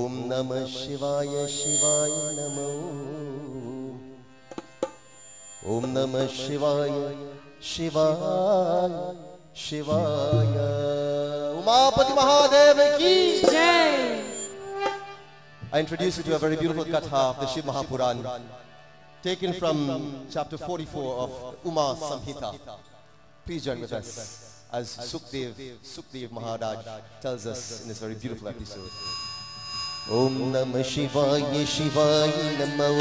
ஓம் நம சிவாய சிவாய நம ஓம் நம சிவாய சிவாய சிவாய Umapathi Mahadeva I introduce you to a very beautiful katha of the Shiv Mahapuran taken from chapter 44 of Uma Samhita. Please join with us as Sukdev, Sukdev Maharaj tells us in this very beautiful episode. ॐ नमः शिवाय शिवाय नमः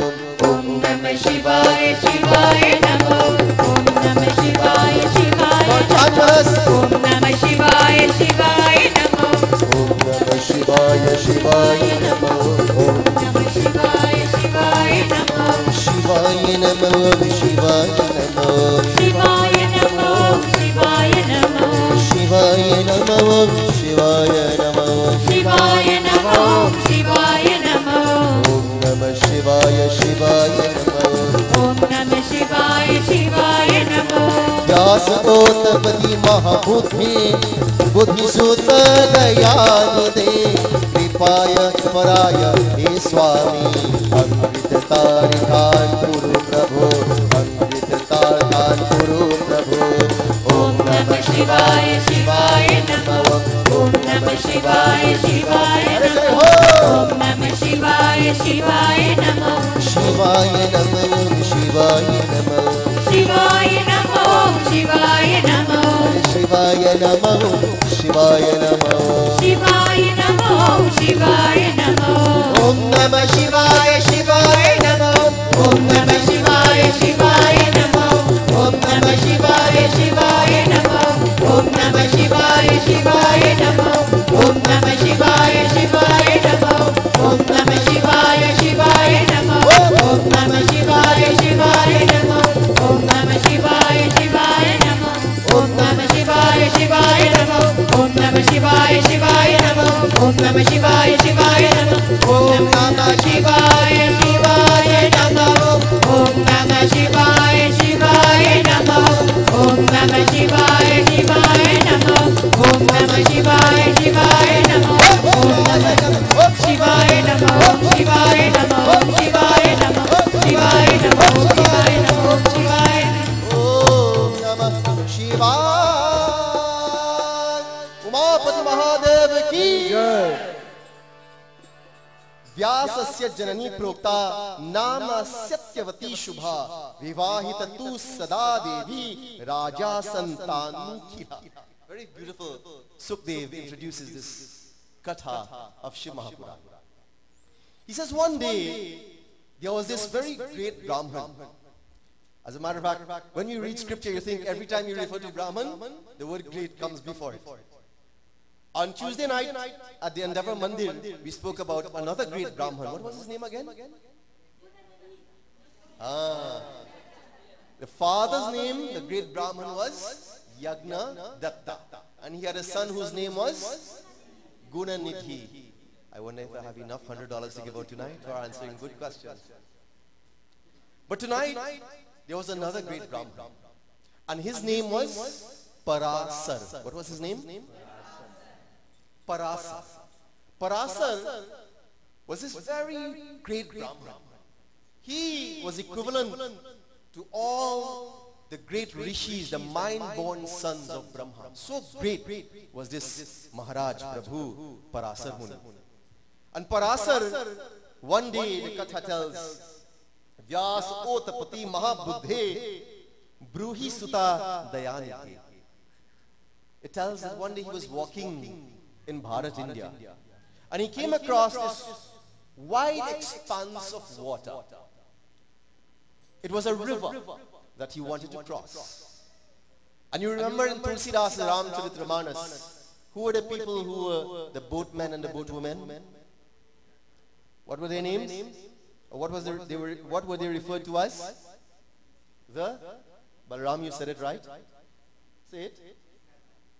ॐ नमः शिवाय शिवाय नमो ॐ नमः शिवाय शिवाय ॐ नमः शिवाय शिवाय नमो ॐ नमः शिवाय शिवाय नमः ॐ नमः शिवाय शिवाय नमो शिवाय नमः शिवाय नमः शिवाय नमो शिवाय नमो शिवाय नमः शिवाय नमः शिवाय नमो व्यासोतपति महाबुद्धि बुद्धिसुत दयानिधे कृपाय पराय हे स्वामी अमृत तारिकान् कुरु प्रभो अमृत तारिकान् कुरु प्रभो। ॐ नमः शिवाय शिवाय नमो। ॐ नमः शिवाय शिवाय शिवाय नमो। शिवाय नमः शिवाय नमः। शिवाय नमो शिवाय नमो। शिवाय नमः शिवाय नमः। शिवाय नमो शिवाय नमो। ॐ नमः शिवाय शिवाय नमः। ॐ नमः शिवाय शिवाय नमो। ॐ नमः शिवाय शिवाय नमो। ॐ नमः शिवाय शिवाय नमो नमो शिवाय शिवाय नमो। ॐ नमः शिवाय शिवाय नमो। ॐ नमः शिवाय शिवाय नमो। ॐ नमः शिवाय शिवाय नमो। ॐ प्रोक्ता नाम सत्यवती शुभा विवाहित तु सदा देवी राजा संतानुखिला very beautiful Sukdev introduces this katha of Shiv Mahapurana he says one day there was this very great brahman as a matter of fact, when you read scripture, you think every time you refer to Brahman, the word great comes before it. On Tuesday night at the Endeavor Mandir, we spoke about another great Brahman. What was his name again? Ah. The father's name, the great Brahman, was Yagna Datta. And he had a son whose name was Gunanidhi. I wonder if I have enough hundred dollars to give out tonight for answering good questions. But tonight, there was another great Brahman. And his name was Parasar. What was his name? Parasa. Parasar was this very great Brahman. He was equivalent to all the great rishis, the mind-born sons of Brahma. So great was this Maharaj Prabhu Parasar Muni. And Parasar, one day the Katha tells, Vyas Otapati Mahabuddhe Bruhi Suta Dayanite. It tells that one day he was walking in Bharat, India, and he came across this wide expanse of water. It was a river that he wanted to cross. And you remember in Tulsidas Ramcharitramanas, who were the people who were the boatmen and the boatwomen? What were their names? Or What was their, they were what were they referred to as? The Balaram, you said it right. Say it.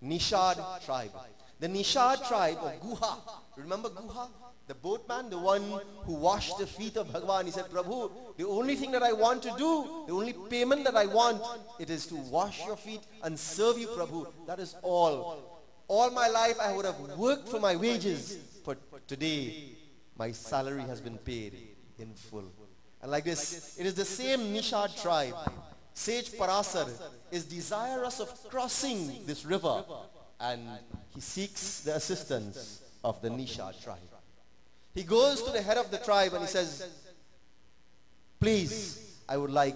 Nishad tribe. The Nishad tribe of Guha. Remember Guha? The boatman, the one who washed the feet of Bhagwan. He said, Prabhu, the only thing that I want to do, the only payment that I want, it is to wash your feet and serve you, Prabhu. That is all. All my life I would have worked for my wages. But today, my salary has been paid in full. And like this, it is the same Nishad tribe. Sage Parasar is desirous of crossing this river and he seeks the assistance of the Nishad tribe. He goes to the head of the tribe and he says, please, I would like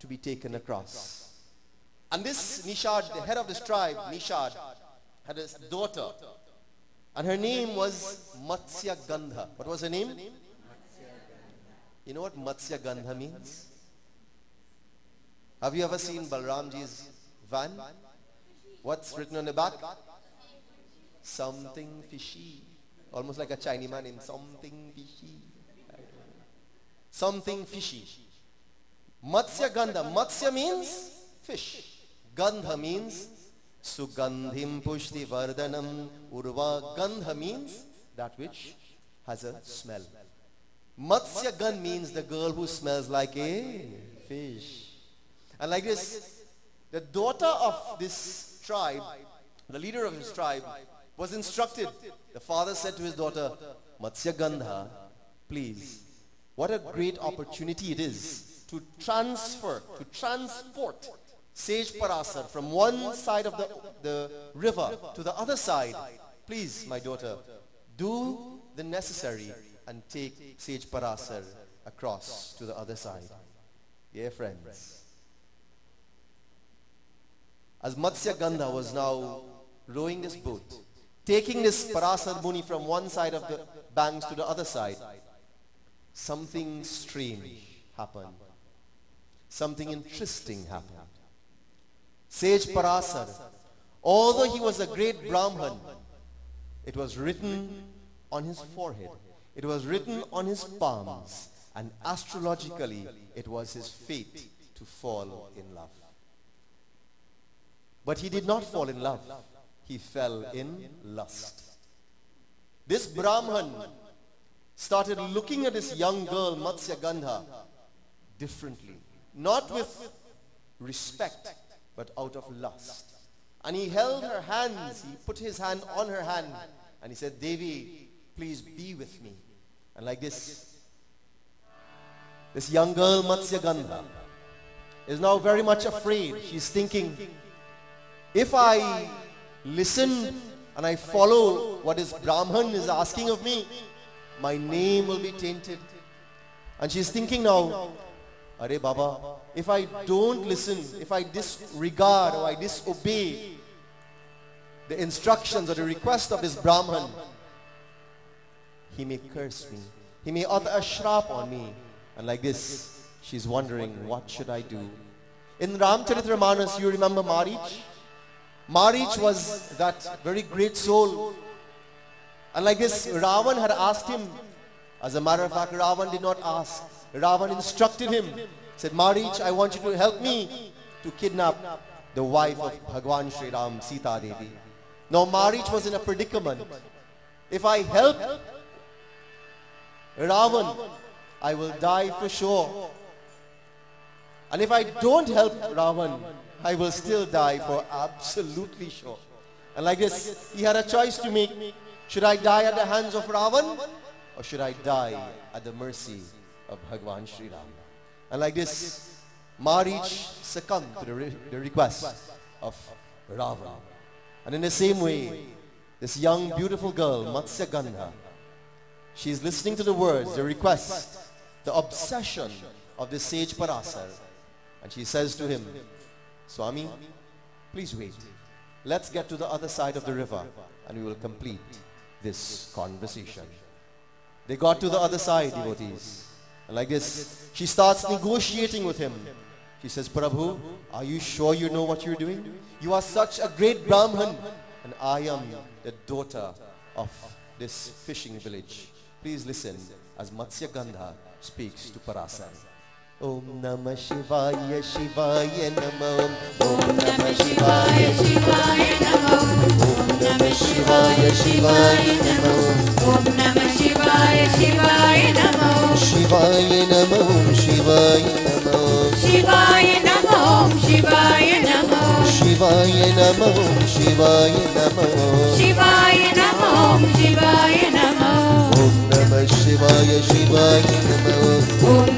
to be taken across. And this Nishad, the head of this tribe, Nishad, had a daughter. And her name was Matsya Gandha. What was her name? You know what Matsya Gandha means? Have you ever seen Balramji's van? What's written on the back? Something fishy. Almost like a Chinese man in something fishy. Something fishy. Matsya Gandha. Matsya means fish. Gandha means Sugandhim Pushti Vardhanam Urva. Gandha means that which has a smell. Matsya Gan means the girl who smells like a fish. And like this, the daughter of this tribe, the leader of his tribe, was instructed. The father said to his daughter, Matsya Gandha, please, what a great opportunity it is to transfer, to transport Sage Parasar from one side of the, the river to the other side. Please, my daughter, do the necessary and take Sage Parasar across to the other side. Yeah, friends. As Matsya Gandha was now rowing this boat, taking this Parasar Muni from one side of the banks to the other side, something strange happened. Something interesting happened. Sage Parasar, although he was a great Brahman, it was written on his forehead. It was written on his palms. And astrologically, it was his fate to fall in love. But he did not fall in love. He fell in lust. This Brahman started looking at this young girl, Matsya Gandha, differently. Not with respect, but out of lust. And he held her hands, he put his hand on her hand, and he said, Devi, please be with me. And like this, this young girl, Matsya Gandha, is now very much afraid. She's thinking, if I listen and I follow what this Brahman is asking of me, my name will be tainted. And she's thinking now, Are Baba, if I don't listen, if I disregard or I disobey the instructions or the request of this Brahman, he may curse me. He may utter a shrap on me. And like this, she's wondering, what should I do? In Ramcharitramanas, you remember Marich? Marich was that very great soul. And like this, Ravan had asked him. As a matter of fact, Ravan did not ask. Ravan instructed him. Said, Marich, I want you to help me to kidnap the wife of Bhagwan Sri Ram, Sita Devi. Now Marich was in a predicament. If I help Ravan, I will die for sure. And if I don't help Ravan, I will still die for absolutely sure. And like this, he had a choice to make. Should I die at the hands of Ravan? Or should I die at the mercy of Bhagwan Sri Ram? And like this, Marich succumbed to the, re the request of Ravan. And in the same way, this young beautiful girl, Matsya Gandha, she is listening to the words, the request, the obsession of the sage Parasar. And she says to him, Swami, please wait. Let's get to the other side of the river and we will complete this conversation. They got to the other side, devotees. And like this, she starts negotiating with him. She says, Prabhu, are you sure you know what you're doing? You are such a great Brahman and I am the daughter of this fishing village. Please listen as Matsya Gandha speaks to Parasar. Om Namah Shivaya Shivaya Namah. Om Namah Shivaya Shivaya Namo Om Namah Shivaya Shivaya Namah. Om Namah Shivaya Shivaya Namo Shivaya Namah Om Shivaya Namah. Shivaya Namo Shivaya Namo Shivaya Namah Om Shivaya Namah. Shivaya Namo Shivaya Namo Om Namah Namah. Shivaya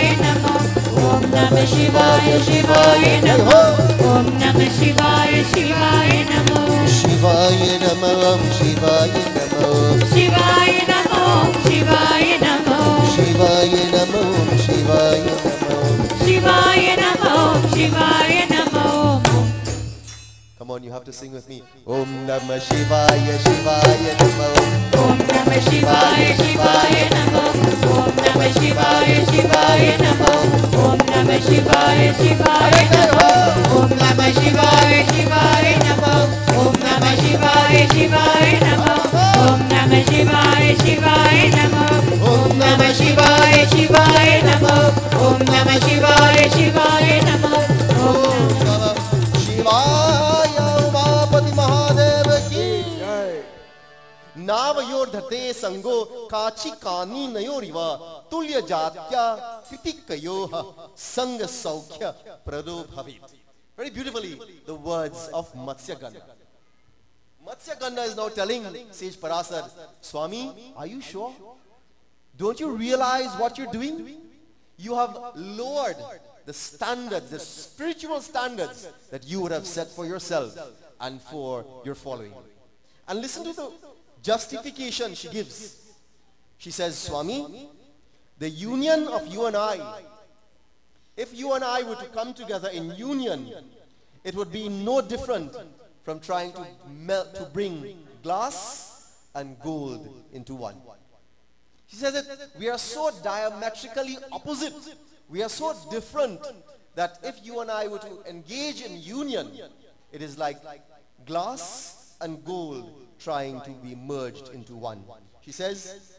Come on, you have to sing with me. Om Namah Shivaya Shivaya Namo Om Namah Shivaya Shivaya Namo Om Namah Shivaya Shivaya Namo Shiv शिवो शिवा शिवाय no ना शिव शिवाय नं न शिवा शिवाय न शिव शिव नम् शिव शिव न Very beautifully, the words of Matsyagandha. Matsyagandha is now telling Sage Parasar, Swami, are you sure? Don't you realize what you're doing? You have lowered the standards, the spiritual standards that you would have set for yourself and for your following. And listen to the justification she gives. She says, Swami, the union of you and I, if you and I were to come together in union, it would be no different from trying to melt, to bring glass and gold into one. She says that we are so diametrically opposite. We are so different that if you and I were to engage in union, it is like glass and gold trying to be merged into one. She says,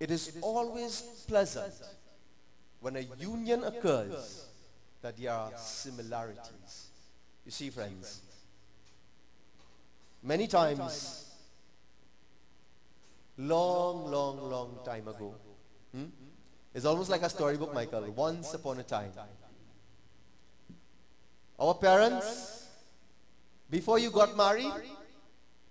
it is always pleasant when a union occurs that there are similarities. You see, friends, many times long, long, long time ago. Hmm? It's almost like a storybook, Michael. Once upon a time. Our parents, before you got married,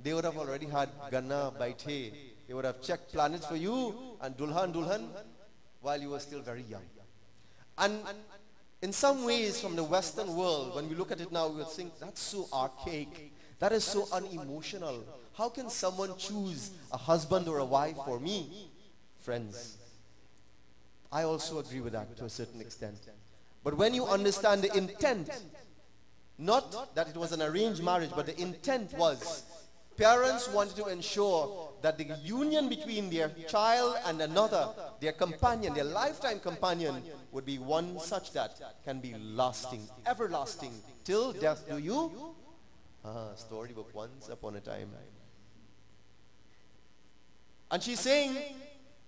they would have already had Ganna, Baite. They would have checked planets for you and Dulhan, Dulhan while you were still very young. And in some ways, from the Western world, when we look at it now, we would think that's so archaic. That is so unemotional. How can someone choose a husband or a wife for me? Friends, I also agree with that to a certain extent. But when you understand the intent, not that it was an arranged marriage, but the intent was parents wanted to ensure that the union between their child and another, their companion, their lifetime companion, would be one such that can be lasting, everlasting, till death do you? Ah, storybook, once upon a time. And she's saying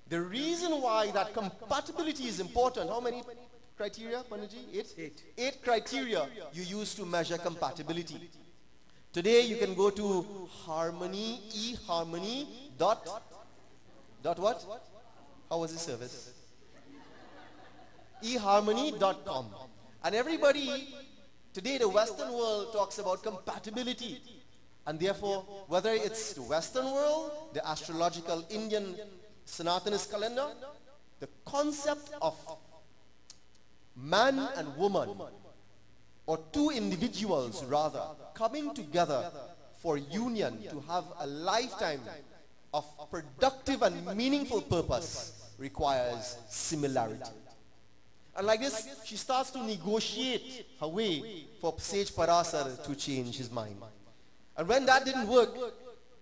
the reason why that compatibility is important, how many criteria, Panaji? Eight? Eight. Eight criteria you use to measure compatibility. Today you can go to harmony, eharmony dot, dot what? How was the service? eharmony.com. And everybody, today the Western world talks about compatibility. And therefore, whether it's the Western world, the astrological Indian Sanatanist calendar, the concept of man and woman, or two individuals rather, coming together for union to have a lifetime of productive and meaningful purpose requires similarity. And like this, she starts to negotiate her way for Sage Parasar to change his mind. And when that didn't work,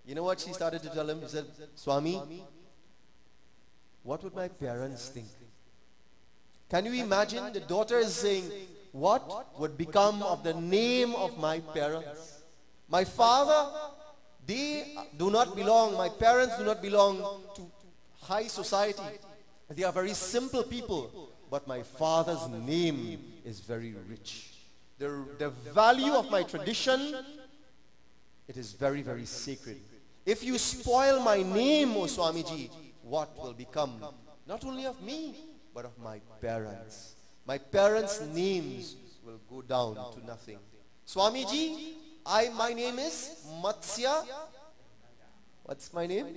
you know what she started to tell him? She said, Swami, what would my parents think? Can you imagine the daughter is saying, what would become of the name of my parents? My father, they do not belong, my parents do not belong to high society. They are very simple people. But my father's name is very rich. The, the value of my tradition, it is very, very sacred. If you spoil my name, O Swamiji, what will become not only of me, but of my parents? My parents' names will go down to nothing. Swamiji, I, my name is Matsya. What's my name?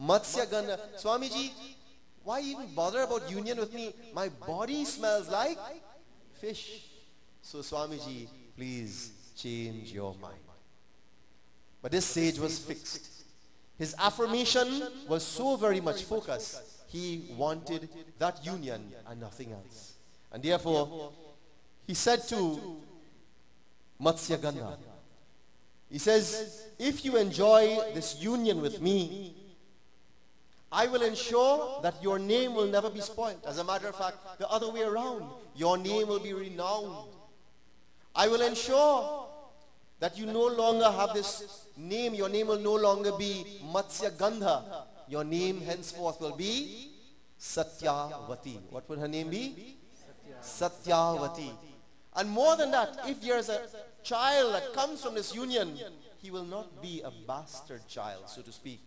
Matsya Gandha. Swamiji, why even bother about union with me? My body smells like fish. So Swamiji, please change your mind. But this sage was fixed. His affirmation was so very much focused. He wanted that union and nothing else. And therefore, he said to Matsya Gandha, he says, if you enjoy this union with me, I will ensure that your name will never be spoiled. As a matter of fact, the other way around, your name will be renowned. I will ensure that you no longer have this name. Your name will no longer be Matsya Gandha. Your name henceforth will be Satyavati. What will her name be? Satyavati. And more than that, if there is a child that comes from this union, he will not be a bastard child, so to speak,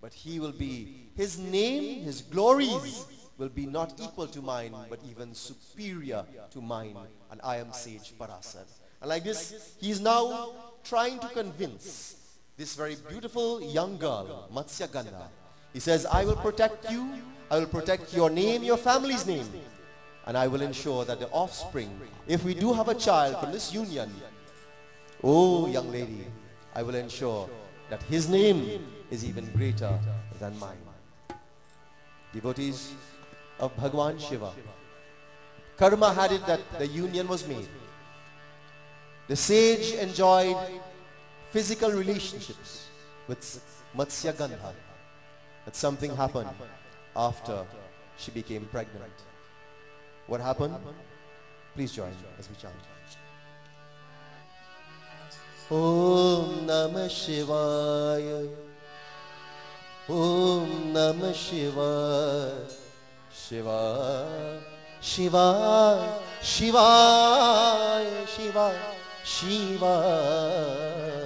but he will be, his name, his glories will be not equal to mine, but even superior to mine. And I am Sage Parasar. And like this, he is now trying to convince this very beautiful young girl, Matsya Gandha. He says, I will protect you, I will protect your name, your family's name, and I will ensure that the offspring, if we do have a child from this union, oh young lady, I will ensure that his name is even greater than mine. Devotees of Bhagwan Shiva, karma had it that the union was made. The sage enjoyed physical relationships with Matsya Gandha. But something happened after she became pregnant. What happened? Please join. as we chant. Om Namah Shivaya. Om Namah Shivaya. Shiva. Shiva. Shiva. Shiva. Shiva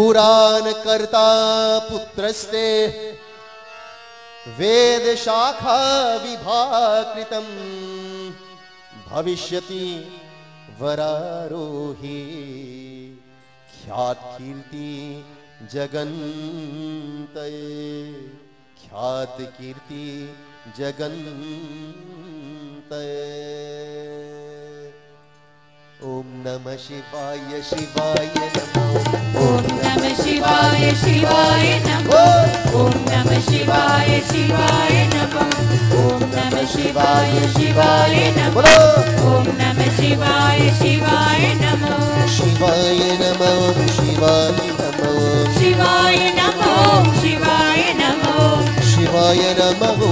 पुराण कर्ता पुत्रस्ते। वेदशाखा विभाकृतम्। भविष्यति वरारोही। ख्यातकीर्ति जगन्तये। ख्यातकीर्ति जगन्त ॐ नमः शिवाय शिवाय नमो। ॐ नमः शिवाय शिवाय नमः। ॐ नमः शिवाय शिवाय नमः। ॐ नमः शिवाय शिवाय नमः। ॐ नमः शिवाय शिवाय नमः। शिवाय नमो शिवाय नमो। शिवाय नमो शिवाय नमो। शिवाय नमो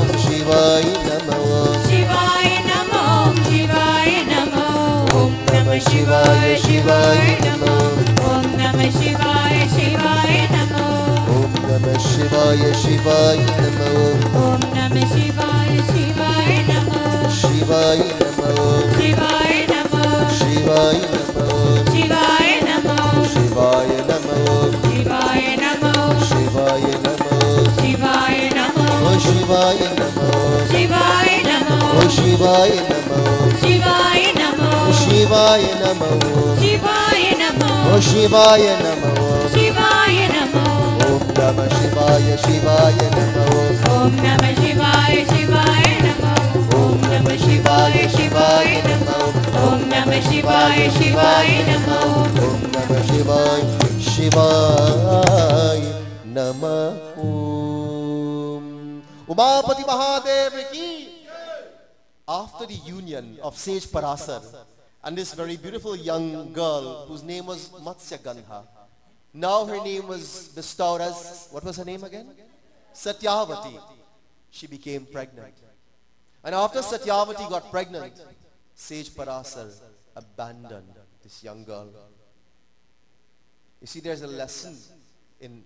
शिवाय शिवाय नमो ॐ नमः शिवाय शिवाय नमो ॐ नमः शिवाय शिवाय नमो ॐ नमः शिवाय शिवाय नमो शिवाय नमो शिवाय नमो शिवाय नमो शिवाय नमो शिवाय नमो शिवाय नमो शिवाय नमो शिवाय नमो ॐ शिवाय नमो शिवाय नमो ॐ शिवाय नमो शिवाय नमो शिवाय नमो शिवाय नमो ॐ शिवाय नमो शिवाय नमो ॐ नमः शिवाय शिवाय नमो ॐ नमः शिवाय शिवाय नमो ॐ नमः शिवाय शिवाय नमो ॐ नमः शिवाय शिवाय नमो ॐ नमः शिवाय शिवाय नमः ॐ उमापति महादेव की After the union of Sage Parasar and this very beautiful young girl whose name was Matsya Gandha, now her name was bestowed as, what was her name again? Satyavati. She became pregnant. And after Satyavati got pregnant, Sage Parasar abandoned this young girl. You see, there's a lesson in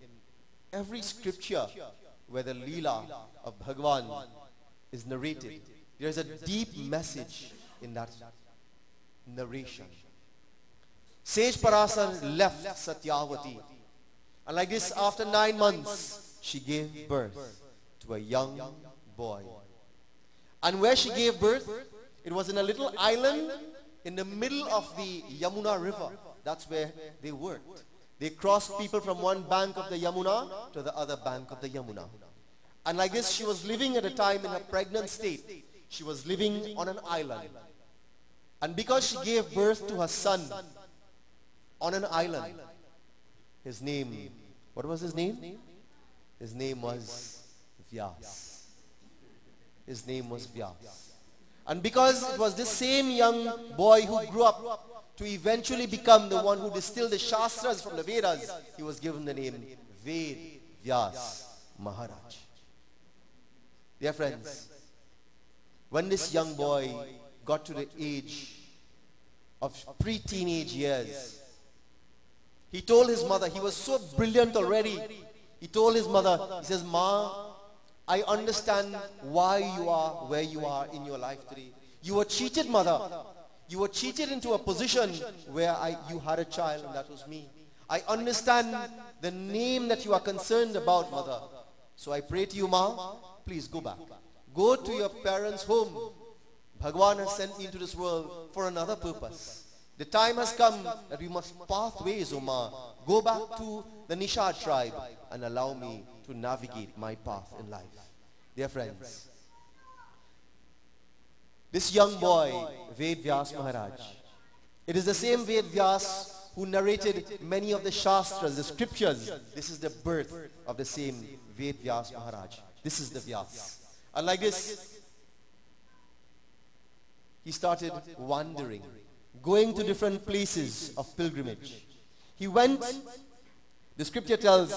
every scripture where the Leela of Bhagwan is narrated. There's a deep message in that narration. Sage Parasar left Satyavati. And like this, after nine months, she gave birth to a young boy. And where she gave birth, it was in a little island in the middle of the Yamuna River. That's where they worked. They crossed people from one bank of the Yamuna to the other bank of the Yamuna. And like this, she was living at a time in her pregnant state. She was living on an island. And because she gave birth to her son on an island, his name, what was his name? His name was Vyas. His name was Vyas. And because it was this same young boy who grew up to eventually become the one who distilled the Shastras from the Vedas, he was given the name Ved Vyas Maharaj. Dear friends, when this young boy got to the age of pre-teenage years, he told his mother, he was so brilliant already. He told his mother, he says, Ma, I understand why you are where you are in your life today. You were cheated, mother. You were cheated into a position where I, you had a child and that was me. I understand the name that you are concerned about, mother. So I pray to you, ma, please go back. Go to your parents' home. Bhagwan has sent me into this world for another purpose. The time has come that we must path ways, O. Go back to the Nishad tribe and allow me to navigate my path in life. Dear friends, this young boy, Ved Vyas Maharaj, it is the same Ved Vyas who narrated many of the Shastras, the scriptures. This is the birth of the same Ved Vyas Maharaj. This is the Vyas. And like this, he started wandering, going to different places of pilgrimage. He went, the scripture tells,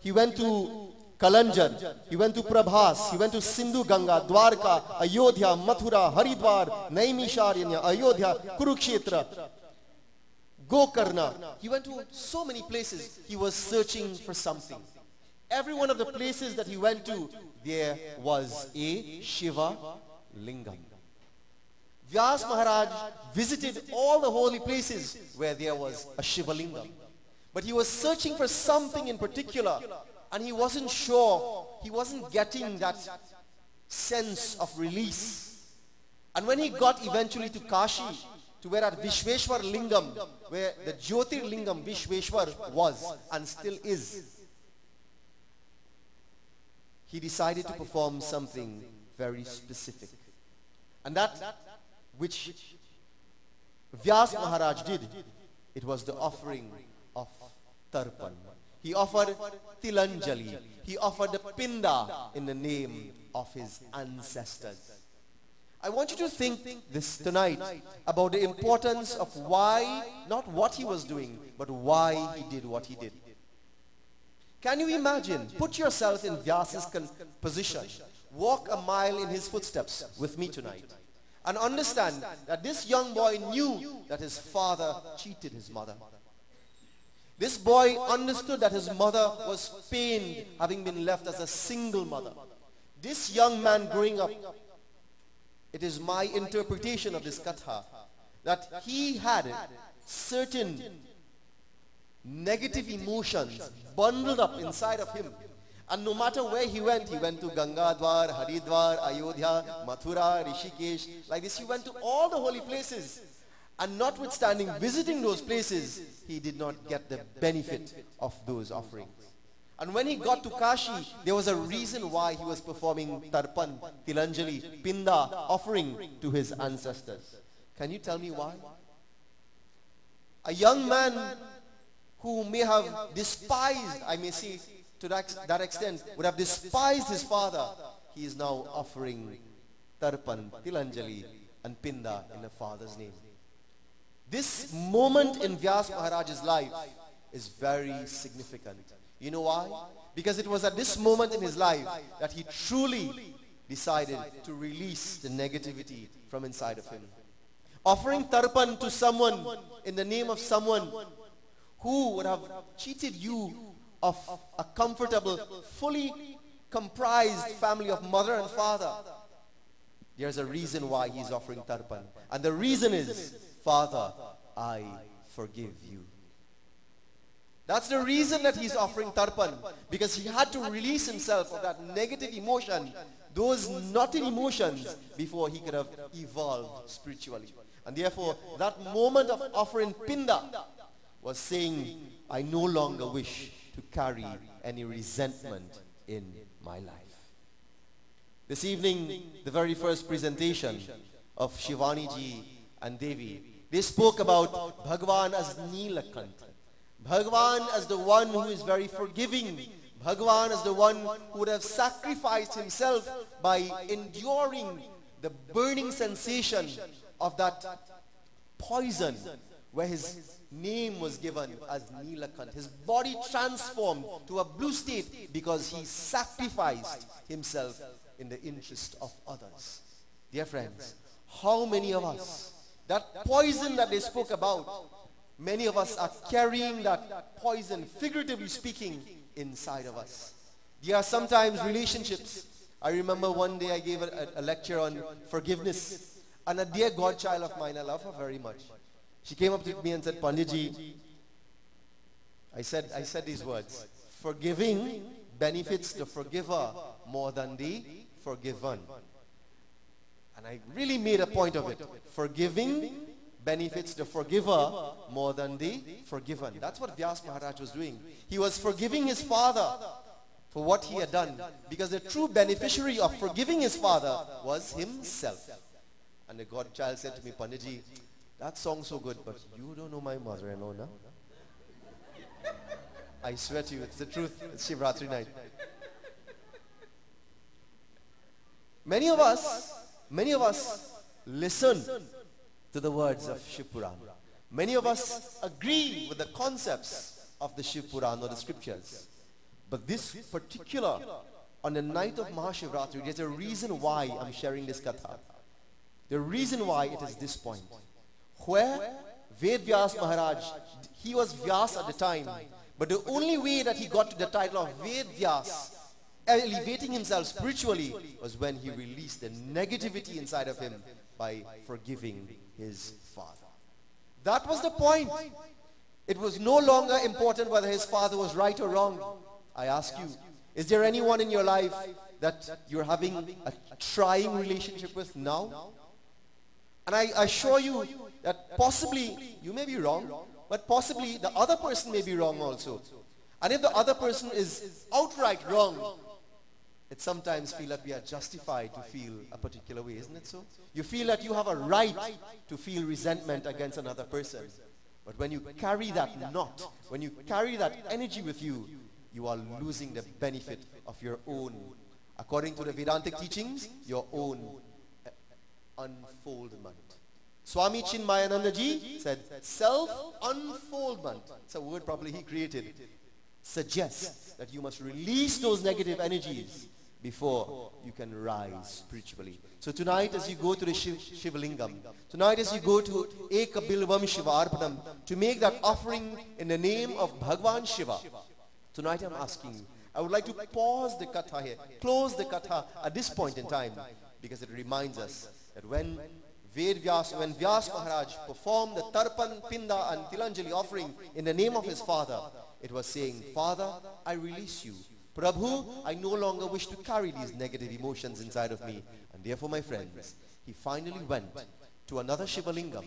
he went to Kalanjan, he went to Prabhas, he went to Sindhu Ganga, Dwarka, Ayodhya, Mathura, Haridwar, Naimisharanya, Ayodhya, Kurukshetra, Gokarna. He went to so many places. He was searching for something. Every one of the places that he went to, there was a Shiva Lingam. Vyas Maharaj visited all the holy places where there was a Shiva Lingam. But he was searching for something in particular and he wasn't sure, he wasn't getting that sense of release. And when he got eventually to Kashi, to where at Vishweshwar Lingam, where the Jyotir Lingam Vishweshwar was and still is, he decided to perform something very specific. And that which Vyas Maharaj did, it was the offering of Tarpan. He offered Tilanjali. He offered the Pinda in the name of his ancestors. I want you to think this tonight about the importance of why, not what he was doing, but why he did what he did. Can you imagine? Put yourself in Vyas's position. Walk a mile in his footsteps with me tonight. And understand that this young boy knew that his father cheated his mother. This boy understood that his mother was pained having been left as a single mother. This young man growing up, it is my interpretation of this katha, that he had certain negative emotions bundled up inside of him. And no matter where he went, he went to Gangadwar, Haridwar, Ayodhya, Mathura, Rishikesh, like this. He went to all the holy places. And notwithstanding visiting those places, he did not get the benefit of those offerings. And when he got to Kashi, there was a reason why he was performing Tarpan, Tilanjali, Pinda, offering to his ancestors. Can you tell me why? A young man who may have despised, I may say to that, that extent, would have despised his father, he is now offering Tarpan, Tilanjali, and Pinda in the father's name. This moment in Vyas Maharaj's life is very significant. You know why? Because it was at this moment in his life that he truly decided to release the negativity from inside of him. Offering tarpan to someone in the name of someone who would have cheated you of a comfortable, fully comprised family of mother and father. There's a reason why he's offering tarpan. And the reason is, Father, I forgive you. That's the reason that he's offering tarpan. Because he had to release himself of that negative emotion, those naughty emotions, before he could have evolved spiritually. And therefore, that moment of offering pinda was saying, I no longer wish to carry any resentment in my life. This evening, the very first presentation of Shivani ji and Devi, they spoke about Bhagwan as Neelakant. Bhagwan as the one who is very forgiving. Bhagwan as the one who would have sacrificed himself by enduring the burning sensation of that poison where his name was given as Nilakant. His body transformed to a blue state because he sacrificed himself in the interest of others. Dear friends, how many of us, that poison that they spoke about, many of us are carrying that poison, figuratively speaking, inside of us. There are sometimes relationships. I remember one day I gave a, a lecture on forgiveness. And a dear godchild of mine, I love her very much. She came up to me and said, Panditji, I said, I said these words. Forgiving benefits the forgiver more than the forgiven. And I really made a point of it. Forgiving benefits the forgiver more than the forgiven. That's what Vyas Maharaj was doing. He was forgiving his father for what he had done. Because the true beneficiary of forgiving his father was himself. And the godchild said to me, Panditji, that song's so good, but you don't know my mother-in-law now. I swear to you, it's the truth. It's Shivratri night. Many of us, many of us listen to the words of Shiv Many of us agree with the concepts of the Shiv or the scriptures. But this particular, on the night of Mahashivratri, there's a reason why I'm sharing this katha. The reason why it is this point. Where Ved Vyas Maharaj, he was Vyas at the time, but the only way that he got to the title of Ved Vyas, elevating himself spiritually, was when he released the negativity inside of him by forgiving his father. That was the point. It was no longer important whether his father was right or wrong. I ask you, is there anyone in your life that you're having a trying relationship with now? And I assure you that possibly you may be wrong, but possibly the other person may be wrong also. And if the other person is outright wrong, it sometimes feel that we are justified to feel a particular way, isn't it so? You feel that you have a right to feel resentment against another person. But when you carry that knot, when you carry that energy with you, you are losing the benefit of your own, according to the Vedantic teachings, your own uh, unfoldment. Swami Chinmayananda ji said, self-unfoldment, it's a word probably he created, suggests that you must release those negative energies before you can rise spiritually. So tonight as you go to the Shiv, Shivlingam, tonight as you go to Ekabilvam Shivarpanam, to make that offering in the name of Bhagwan Shiva, tonight I'm asking you, I would like to pause the katha here, close the katha at this point in time, because it reminds us that when Ved Vyas, when Vyas Maharaj performed the Tarpan, Pinda and Tilanjali offering in the name of his father, it was saying, Father, I release you. Prabhu, I no longer wish to carry these negative emotions inside of me. And therefore, my friends, he finally went to another Shivalingam.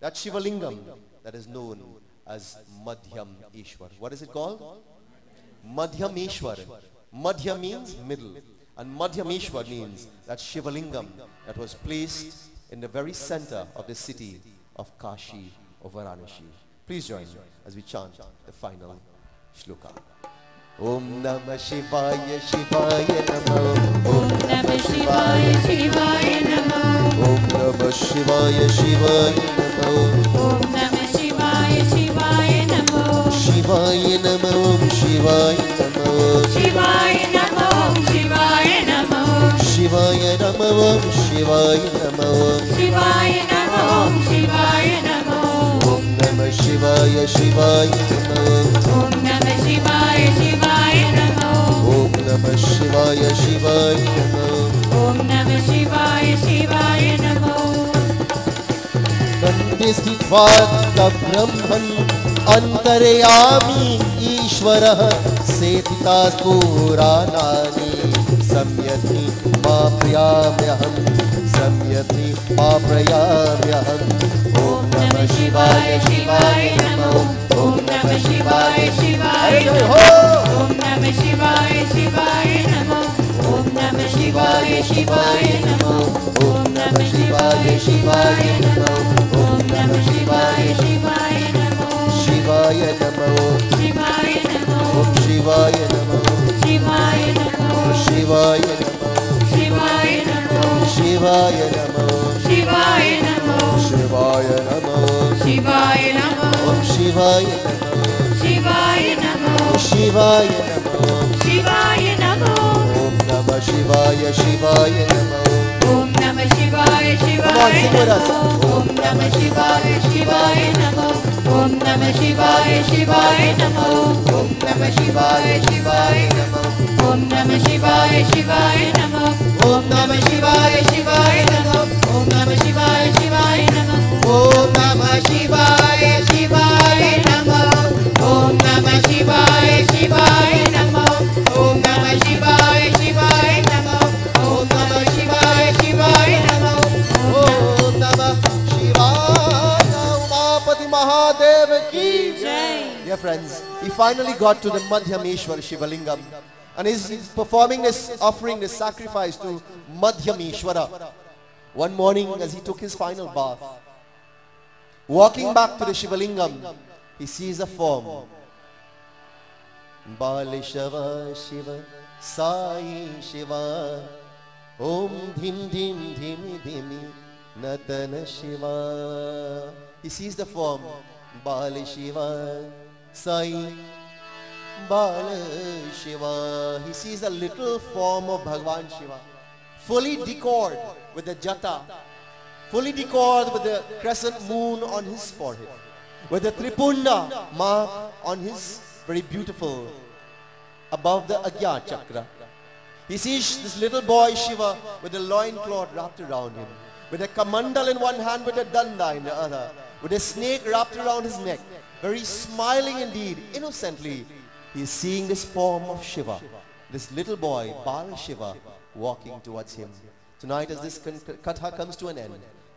That Shivalingam that is known as Madhyam Ishwar. What is it called? Madhyam Ishwar. Madhya means middle. And Madhyam Ishwar means that Shivalingam that was placed in the very center of the city of Kashi or Varanasi. Please join me as we chant the final shloka. Om Namah Shivaya Shivaya Namah. Om Namah Shivaya Shivaya Namah. Om Namah Shivaya Shivaya Namah. Om Namah Shivaya Shivaya Namah. Shivaya Namah Om Shivaya Namah. Shivaya Namah Om Shivaya Namah. Shivaya Namah Om शिवाय नमः। शिवाय नमः शिवाय नमः। ओम नमः शिवाय शिवाय नमो। ॐ नमः शिवाय शिवाय नमः। ओम नमः शिवाय शिवाय नमः। ओम नमः शिवाय शिवाय नमो। ब्रह्मन् अंतरयामी ईश्वरः सेता पुराणानि सम्यति माप्याम्यहम् संयति मा प्रयाम्यहम् ॐ नमः शिवाय शिवाय नमः। ॐ नमः शिवाय शिवाय नमो। ॐ नमः शिवाय शिवाय नमो। ॐ नमः शिवाय शिवाय नमो। ॐ नमः शिवाय शिवाय नमः शिवाय नमो शिवाय नमो शिवाय नमो शिवाय नमो ॐ नमः शिवाय शिवाय नमो ॐ नमः शिवाय Come on, शिवाय sing with us. नमो ॐ नमः शिवाय शिवाय नमो ॐ नमः शिवाय शिवाय नमो ॐ नमः शिवाय शिवाय नमो ॐ नमः शिवाय शिवाय नमो ॐ नमः शिवाय शिवाय नमो ॐ नमः शिवाय शिवाय नमो friends, he finally got to the Madhyameshwar Shivalingam and is performing this, offering this sacrifice to Madhyameshwara. One morning as he took his final bath, walking back to the Shivalingam, he sees a form. Bali Shiva Shiva Sai Shiva Om Dhim Dhim Dhimi Dhimi Natana Shiva. He sees the form Bali Shiva Sai Bala Shiva. He sees a little form of Bhagwan Shiva, fully decored with the jata, fully decored with the crescent moon on his forehead, with the Tripunda mark on his very beautiful above the Agya Chakra. He sees this little boy Shiva with a loincloth wrapped around him, with a kamandal in one hand, with a danda in the other, with a snake wrapped around his neck, very smiling indeed, innocently. He is seeing this form of Shiva, this little boy, Bal Shiva, walking towards him. Tonight, as this katha comes to an end,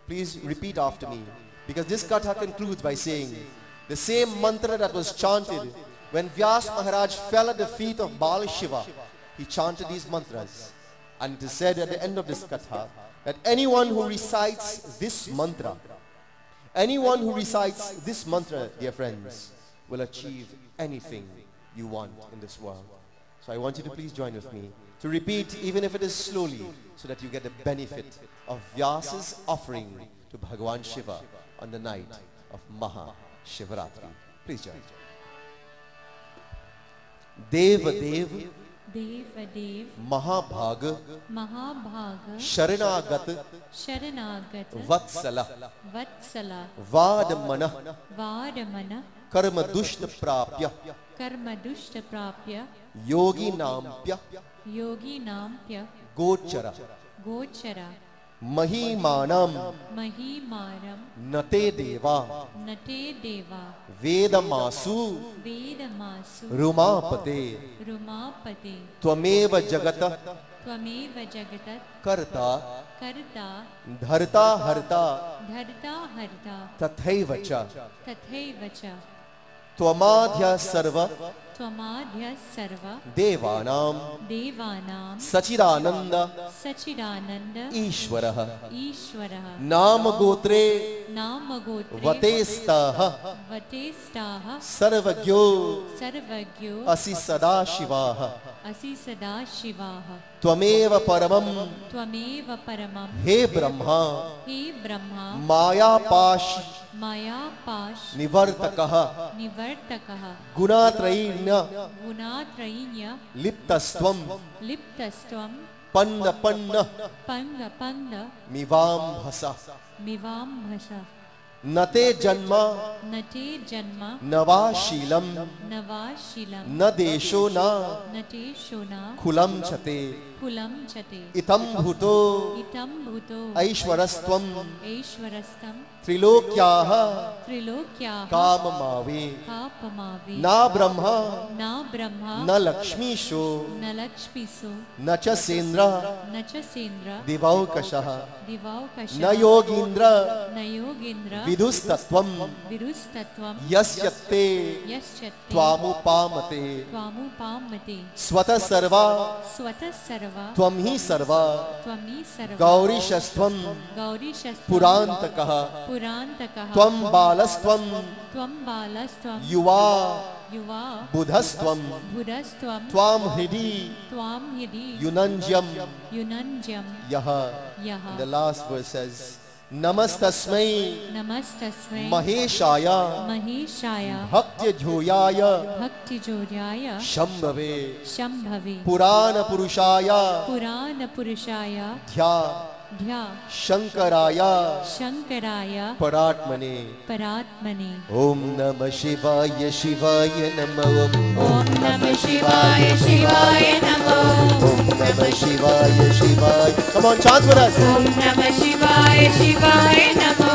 please repeat after me, because this katha concludes by saying the same mantra that was chanted when Vyas Maharaj fell at the feet of Bal Shiva. He chanted these mantras. And it is said at the end of this katha that anyone who recites this mantra, anyone who recites this mantra, dear friends, will achieve anything you want in this world. So I want you to please join with me to repeat, even if it is slowly, so that you get the benefit of Vyasa's offering to Bhagwan Shiva on the night of Maha Shivaratri. Please join. Dev Dev Dev Dev Mahabhag महाभाग Sharanagat शरणागत Vatsala वत्सल Vadmana वारमन Karma Dushta Prapya कर्म दुष्ट प्राप्य Yogi Nampya योगी नाम प्य गोचरा। गोचरा। महिमान महिमानम नते देवा। नते देवा। वेद मासु वेद मासु रुमापते। रुमापते। त्वमेव जगत। त्वमेव जगत। कर्ता। कर्ता। धर्ता हर्ता। धर्ता हर्ता। तथैव च। तथैव च। त्वमाध्य सर्व त्वमाध्य सर्व ईश्वरः ईश्वरः नाम गोत्रे नाम गोत्रे वतेस्ताः वतेस्ताः सर्वज्ञो सर्वज्ञो असि सदाशिवाः असी सदा शिवाः। त्वमेव परमम् त्वमेव परमम्। हे ब्रह्मा। हे ब्रह्मा। मायापाश। मायापाश। निवर्तकः। निवर्तकः। गुणात्रयीण्य। गुणात्रयीण्य। लिप्तस्त्वं लिप्तस्त्वं पन्न पन्न पन्न पन्न मिवाम भसा मिवाम भसा नते जन्म नटे जन्म नवाशीलम नवाशीलम न देशो न नटेशो न खुलम छते। कुलं च ते इतम भूतो इतं भूतो। ऐश्वरस्त्वम ऐश्वरस्तं। त्रिलोक्याः त्रिलोक्याः काममावे। न ब्रह्म न ब्रह्मा। न लक्ष्मीशो न लक्ष्मीसु न च सेन्द्र। न च सेन्द्र। दिवौकशः दिवावकश। न योगीन्द्र। न योगेन्द्र। त्वामुपामते। त्वामुपामते। स्वतः सर्वा। स्वतः सर्वा। त्वं हि सर्वा। गौरीशस्त्वं। पुरान्तकः। त्वं बालस्त्वं। युवा। युवा। बुधस्त्वं। त्वां हृदि। त्वां यदि युनञ्ज्यं युनञ्जं यः। यः। The last verse says, नमस्तस्मै नमस्तस्मै महेशाय। महेशाय। भक्त्यजोयाय भक्तिजोर्याय शम्भवे शम्भवे पुराणपुरुषाय। पुराणपुरुषाय। ध्या। ध्या। शङ्कराय शङ्कराय परात्मने। परात्मने। ॐ नमः शिवाय शिवाय नमः। ॐ नमः शिवाय शिवाय नमो। ॐ नमः शिवाय शिवाय चातुर ॐ नम शि शिवाय Shivaya Namo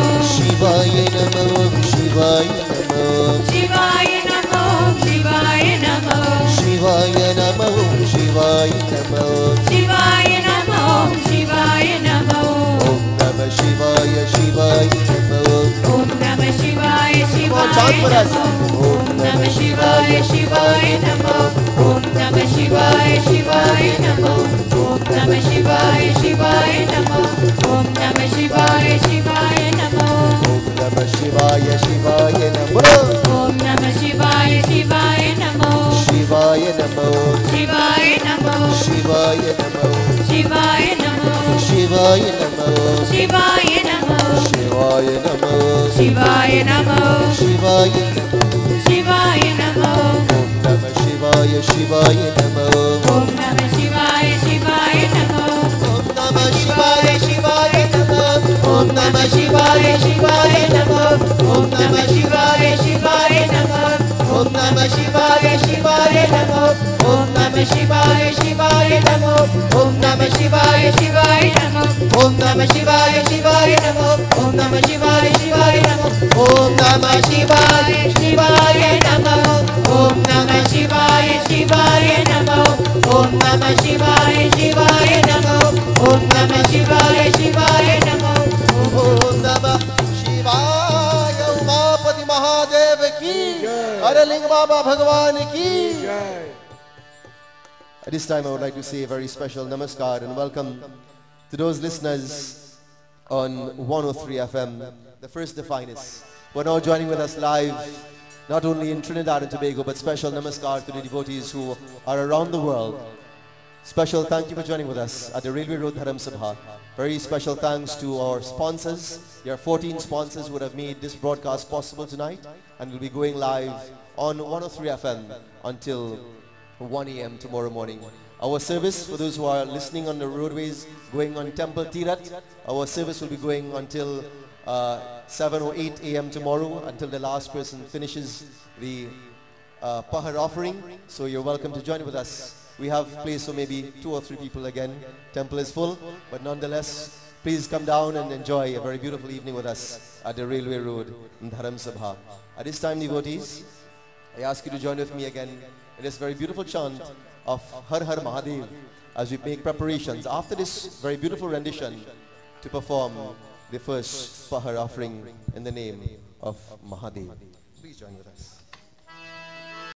Shivaya Namo. Shivaya Namo Shivaya Namo. Shivaya Namo Shivaya Namo. नमो शिवाय Shivaya शिवाय नमो नम शिवाय शिवाय Shivaya Namo. नम शिवाय शिवा चतुर स Om Namah Shivaya Shivaya नमो ॐ नम शिवाय शिवाय नमो शिवाय नमः शिवाय नमो ॐ नमः शिवाय शिवाय नमः ॐ नमः शिवाय शिवाय नमो ॐ नमः शिवाय शिवाय नमः ॐ नमः शिवाय शिवाय नमो ॐ नमः शिवाय शिवाय नमो। ॐ नमः शिवाय शिवाय नमो। ॐ नमः शिवाय शिवाय नमो। ॐ नमः शिवाय शिवाय नमो। ॐ नमः शिवाय शिवाय नमो। ॐ नमः शिवाय शिवाय नमो। ॐ नमः शिवाय शिवाय नमो। ॐ नमः शिवाय शिवाय नमो। ॐ नमः शिवाय शिवाय नमो। ॐ नमः At this time, I would like to say a very special namaskar and welcome to those listeners on 103 FM, the first, the finest. Who are now joining with us live, not only in Trinidad and Tobago, but special namaskar to the devotees who are around the world. Special thank you for joining with us at the Railway Road Dharam Sabha. Very special thanks to our sponsors. There are 14 sponsors would have made this broadcast possible tonight and we'll be going live on 103 FM until 1 a.m. tomorrow morning. Our service, for those who are listening on the roadways going on Temple Tirat, our service will be going until uh, 7 or 8 a.m. tomorrow until the last person finishes the uh, Pahar offering. So you're welcome to join with us. We have place for maybe two or three people again. Temple is full, but nonetheless, please come down and enjoy a very beautiful evening with us at the Railway Road in Dharam Sabha. At this time, devotees, I ask you to join with me again in this very beautiful chant of Har Har Mahadev as we make preparations after this very beautiful rendition to perform the first Pahar offering in the name of Mahadev. Please join with us.